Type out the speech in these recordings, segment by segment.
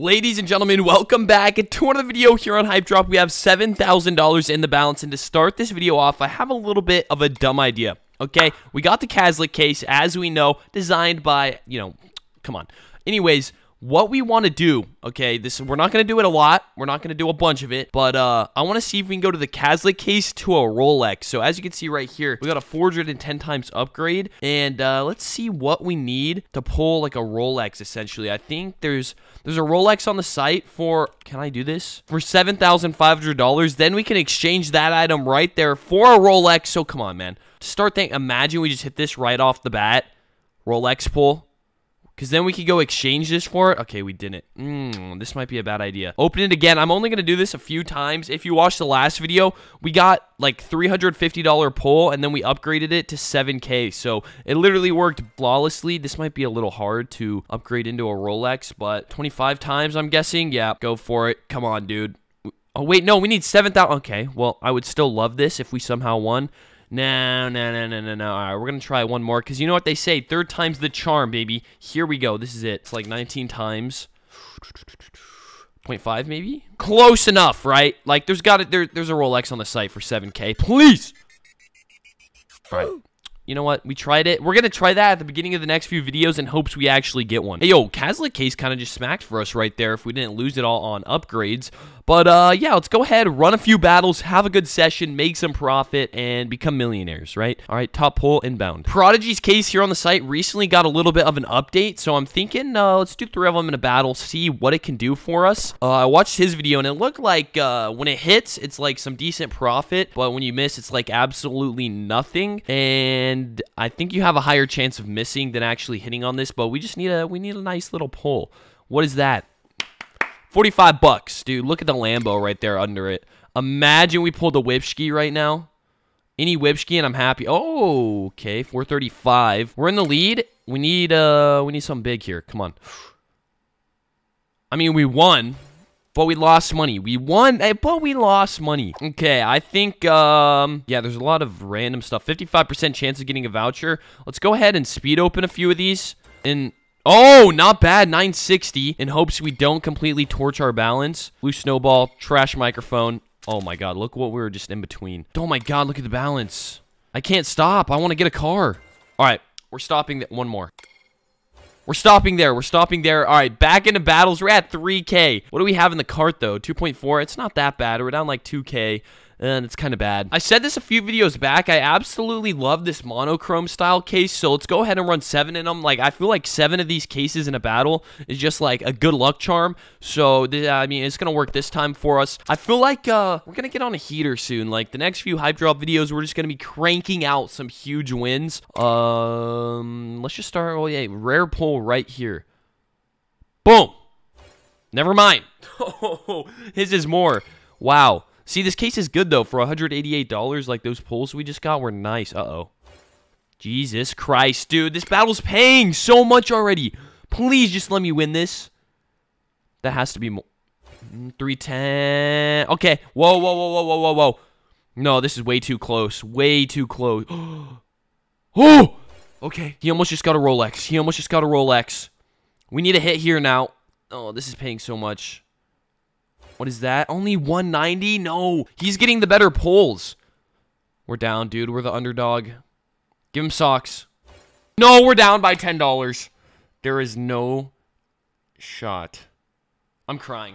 Ladies and gentlemen, welcome back to another video here on Hype Drop. We have $7,000 in the balance, and to start this video off, I have a little bit of a dumb idea. Okay, we got the Kazlic case, as we know, designed by, you know, come on. Anyways, what we want to do, okay, this we're not going to do it a lot. We're not going to do a bunch of it, but uh, I want to see if we can go to the Kazlic case to a Rolex. So as you can see right here, we got a 410 times upgrade, and uh, let's see what we need to pull like a Rolex, essentially. I think there's there's a Rolex on the site for, can I do this? For $7,500. Then we can exchange that item right there for a Rolex. So come on, man. Start thinking, imagine we just hit this right off the bat. Rolex pull. Because then we could go exchange this for it. Okay, we didn't. Mm, this might be a bad idea. Open it again. I'm only going to do this a few times. If you watched the last video, we got like $350 pull, and then we upgraded it to 7K. So it literally worked flawlessly. This might be a little hard to upgrade into a Rolex, but 25 times, I'm guessing. Yeah, go for it. Come on, dude. Oh, wait, no, we need 7,000. Okay, well, I would still love this if we somehow won. No, no, no, no, no, no. All right, we're going to try one more because you know what they say? Third time's the charm, baby. Here we go. This is it. It's like 19 times. 0.5 maybe? Close enough, right? Like, there's got it. There, there's a Rolex on the site for 7K. Please! All right you know what? We tried it. We're going to try that at the beginning of the next few videos in hopes we actually get one. Hey, yo, Kazlic case kind of just smacked for us right there if we didn't lose it all on upgrades. But, uh, yeah, let's go ahead, run a few battles, have a good session, make some profit, and become millionaires, right? All right, top pull, inbound. Prodigy's case here on the site recently got a little bit of an update, so I'm thinking, uh, let's do three of them in a battle, see what it can do for us. Uh, I watched his video, and it looked like, uh, when it hits, it's like some decent profit, but when you miss, it's like absolutely nothing, and I think you have a higher chance of missing than actually hitting on this, but we just need a, we need a nice little pull. What is that? 45 bucks, dude. Look at the Lambo right there under it. Imagine we pulled a Whipski right now. Any Whipski and I'm happy. Oh, okay. 435. We're in the lead. We need uh we need something big here. Come on. I mean, we won, but we lost money. We won, eh, but we lost money. Okay, I think, um, yeah, there's a lot of random stuff. 55% chance of getting a voucher. Let's go ahead and speed open a few of these. And Oh, not bad. 960 in hopes we don't completely torch our balance. Blue snowball, trash microphone. Oh my god, look what we were just in between. Oh my god, look at the balance. I can't stop. I want to get a car. All right, we're stopping. One more. We're stopping there. We're stopping there. All right, back into battles. We're at 3K. What do we have in the cart, though? 2.4. It's not that bad. We're down like 2K and it's kind of bad. I said this a few videos back. I absolutely love this monochrome style case, so let's go ahead and run seven in them. Like, I feel like seven of these cases in a battle is just like a good luck charm. So, I mean, it's going to work this time for us. I feel like uh, we're going to get on a heater soon. Like, the next few hype drop videos, we're just going to be cranking out some huge wins. Um, let's just start. Oh, yeah, rare pull right here. Boom. Never mind. Oh, his is more. Wow. See, this case is good, though. For $188, like those pulls we just got were nice. Uh-oh. Jesus Christ, dude. This battle's paying so much already. Please just let me win this. That has to be more. Mm, 310. Okay. Whoa, whoa, whoa, whoa, whoa, whoa, whoa. No, this is way too close. Way too close. oh! Okay. He almost just got a Rolex. He almost just got a Rolex. We need a hit here now. Oh, this is paying so much. What is that? Only 190? No. He's getting the better pulls. We're down, dude. We're the underdog. Give him socks. No, we're down by $10. There is no shot. I'm crying.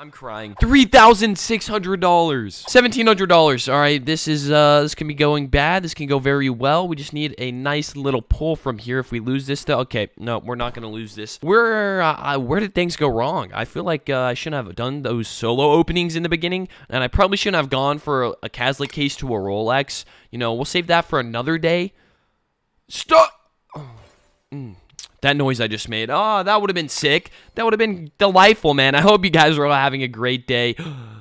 I'm crying. $3,600. $1,700. All right, this is, uh, this can be going bad. This can go very well. We just need a nice little pull from here. If we lose this, though, okay, no, we're not going to lose this. Where, uh, where did things go wrong? I feel like uh, I shouldn't have done those solo openings in the beginning, and I probably shouldn't have gone for a, a case to a Rolex. You know, we'll save that for another day. Stop! Oh. Mm. That noise I just made. Oh, that would have been sick. That would have been delightful, man. I hope you guys are all having a great day.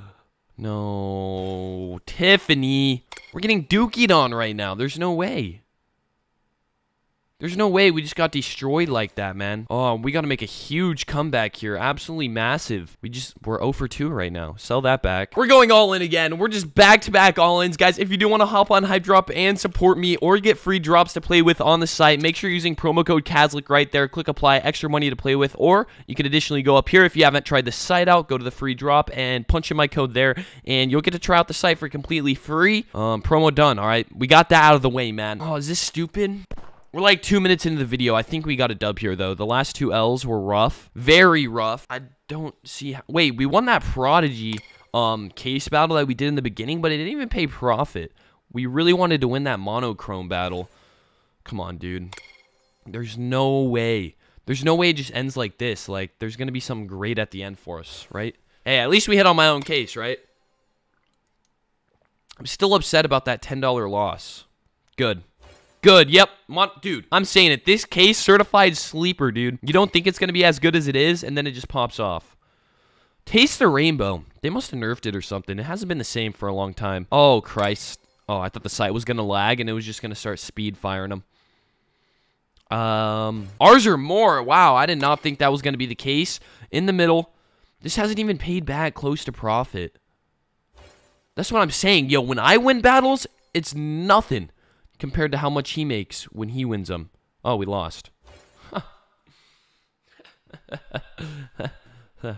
no. Tiffany. We're getting dookied on right now. There's no way. There's no way we just got destroyed like that, man. Oh, we got to make a huge comeback here. Absolutely massive. We just, we're 0 for 2 right now. Sell that back. We're going all in again. We're just back-to-back -back all-ins. Guys, if you do want to hop on Hype Drop and support me or get free drops to play with on the site, make sure you're using promo code KAZLIC right there. Click apply, extra money to play with. Or you can additionally go up here if you haven't tried the site out. Go to the free drop and punch in my code there. And you'll get to try out the site for completely free. Um, promo done, all right? We got that out of the way, man. Oh, is this stupid? We're like two minutes into the video. I think we got a dub here, though. The last two L's were rough. Very rough. I don't see how... Wait, we won that Prodigy um, case battle that we did in the beginning, but it didn't even pay profit. We really wanted to win that monochrome battle. Come on, dude. There's no way. There's no way it just ends like this. Like, there's going to be something great at the end for us, right? Hey, at least we hit on my own case, right? I'm still upset about that $10 loss. Good. Good. Yep. dude, I'm saying it. This case certified sleeper, dude. You don't think it's going to be as good as it is, and then it just pops off. Taste the rainbow. They must have nerfed it or something. It hasn't been the same for a long time. Oh, Christ. Oh, I thought the site was going to lag, and it was just going to start speed firing them. Um, ours are more. Wow, I did not think that was going to be the case. In the middle. This hasn't even paid back close to profit. That's what I'm saying. Yo, when I win battles, it's nothing compared to how much he makes when he wins them. Oh, we lost.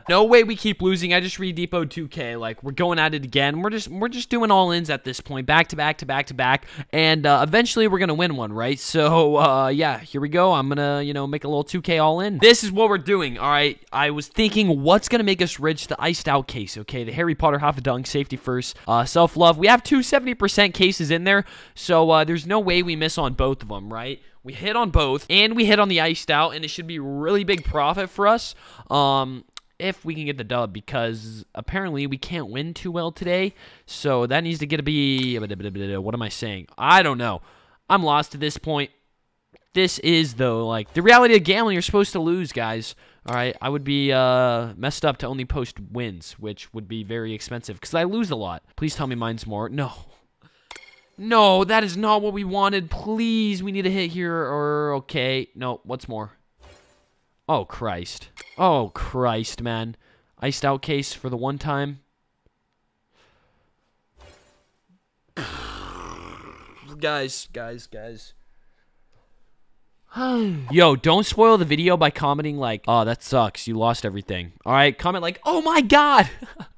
no way we keep losing. I just re-depoted 2K. Like we're going at it again. We're just we're just doing all ins at this point, back to back to back to back, and uh, eventually we're gonna win one, right? So uh, yeah, here we go. I'm gonna you know make a little 2K all in. This is what we're doing. All right. I was thinking, what's gonna make us rich? The iced out case. Okay, the Harry Potter half a dunk safety first. Uh, self love. We have two 70% cases in there, so uh, there's no way we miss on both of them, right? We hit on both, and we hit on the iced out, and it should be really big profit for us. Um, if we can get the dub because apparently we can't win too well today. So that needs to get to be. What am I saying? I don't know. I'm lost at this point. This is, though, like the reality of gambling. You're supposed to lose, guys. All right. I would be uh, messed up to only post wins, which would be very expensive because I lose a lot. Please tell me mine's more. No. No, that is not what we wanted. Please, we need a hit here or okay. No, what's more? Oh, Christ. Oh, Christ, man. Iced out case for the one time. guys, guys, guys. Yo, don't spoil the video by commenting like, oh, that sucks. You lost everything. All right, comment like, oh my god.